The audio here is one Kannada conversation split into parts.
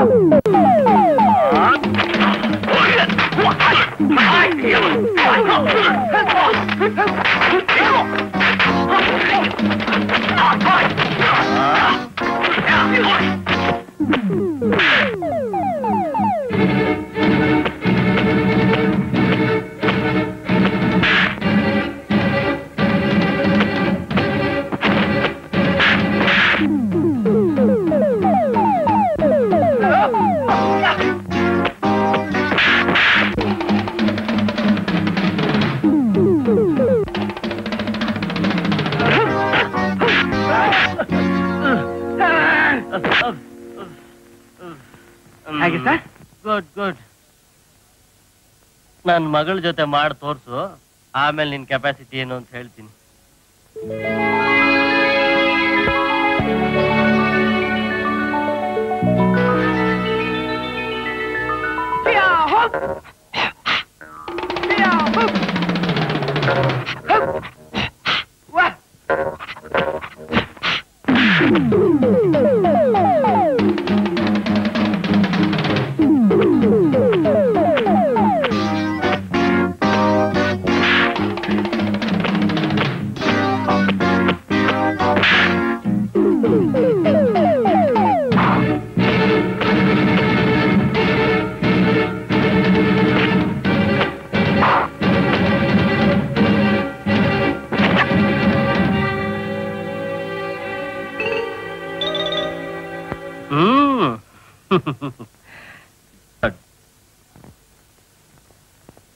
Oh, ಹಾಗೆ ಸರ್? Good good. ನನ್ ಮಗಳ ಜೊತೆ ಮಾಡಿ ತೋರ್ಸು. ಆಮೇಲೆ ನಿನ್ ಕೆಪಾಸಿಟಿ ಏನು ಅಂತ ಹೇಳ್ತೀನಿ. ಹ್ಮ್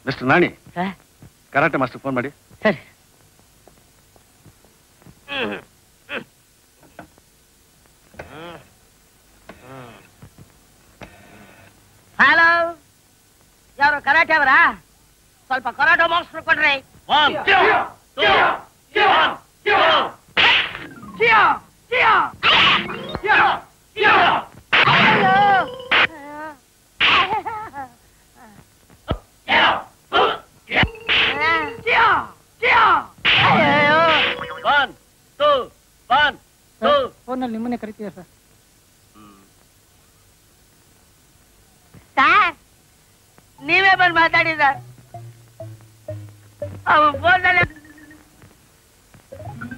mister Naani sir karate master phone ಮಾಡಿ ಸರಿ ಹಲೋ ಯಾರು ಕರಾಟೆ ಅವರಾ ಸ್ವಲ್ಪ ಕರಾಟೆ ಮಾಸ್ಟರ್ ಕೊಡ್ರಿ ಟೂ ಒನ್ ಟೂ ಫೋನಲ್ಲಿ ನಿಮ್ಮನ್ನೇ ಕರಿತೀಯ ಸರ್. ಸರ್ ನೀವೇ ಬಂದು ಮಾತಾಡಿ ಸರ್ ಫೋನಲ್ಲಿ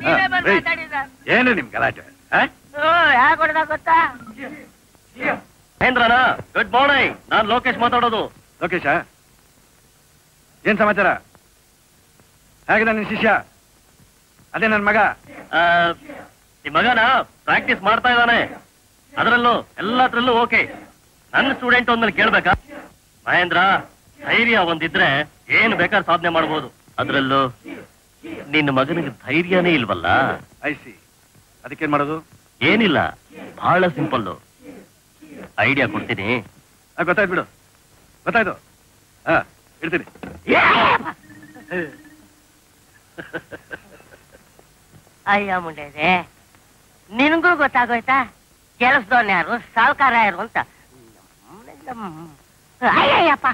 ನೀವೇ ಬಂದು. ಮಾತಾಡಿ ಸರ್ ಏನು ನಿಮ್ ಗಲಾಟೆ? ಓ ಯಾಕೆ ಹೊಡೆದ ಗೊತ್ತಾ? ಮಹೇಂದ್ರನ ಗುಡ್ ಮಾರ್ನಿಂಗ್ ನಾನ್ ಲೋಕೇಶ್ ಮಾತಾಡೋದು. ಲೋಕೇಶ ಏನ್ ಸಮಾಚಾರ? ಹೇಗಿದೆ ನಿನ್ ಶಿಷ್ಯ? ಅದೇ ನನ್ ಮಗ. ಈ ಮಗನ ಪ್ರಾಕ್ಟೀಸ್ ಮಾಡ್ತಾ ಇದ್ದಾನೆ. ಅದರಲ್ಲೂ ಎಲ್ಲದ್ರಲ್ಲೂ ಓಕೆ. ನನ್ನ ಸ್ಟೂಡೆಂಟ್ ಒಂದನ್ನ ಕೇಳ್ಬೇಕಾ? ಮಹೇಂದ್ರ ಧೈರ್ಯ ಒಂದಿದ್ರೆ ಏನ್ ಬೇಕಾದ್ರೆ ಸಾಧನೆ ಮಾಡ್ಬೋದು. ಅದ್ರಲ್ಲೂ ನಿನ್ನ ಮಗನಿಗೆ ಧೈರ್ಯನೇ ಇಲ್ವಲ್ಲ? ಐಸಿ ಅದಕ್ಕೇನ್ ಮಾಡೋದು? ಏನಿಲ್ಲ ಬಹಳ ಸಿಂಪಲ್ ಐಡಿಯಾ ಕೊಡ್ತೀನಿ. ಗೊತ್ತಾಯ್ತು ಬಿಡು. ಗೊತ್ತಾಯ್ತು. ಹಾ ಇಡ್ತೀನಿ. ಅಯ್ಯ ಮುಂಡೆದೆ ನಿನಗೂ ಗೊತ್ತಾಗೋಯ್ತಾ? ಕೆಲಸದವನ್ ಯಾರು? ಸಾವುಕಾರ ಯಾರು ಅಂತ? ಅಯ್ಯಯ್ಯಪ್ಪ!